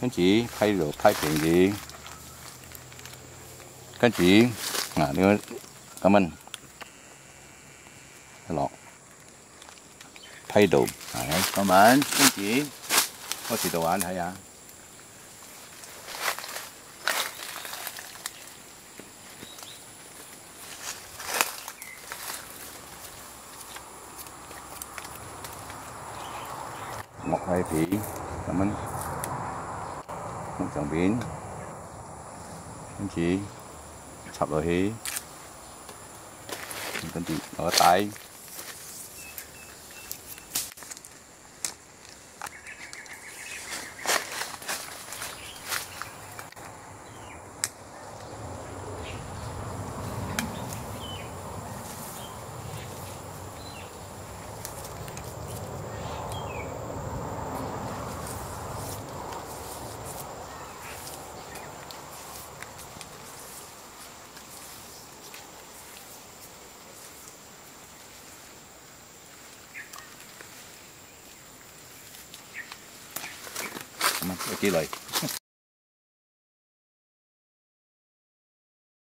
跟住批到批平啲，跟住嗱呢个咁样落批到，系咁样跟住开始到玩睇下。một hai vị cảm ơn một chồng biến. Anh chị sập rồi hí anh chị ở tay. Cảm ơn, kỹ lời.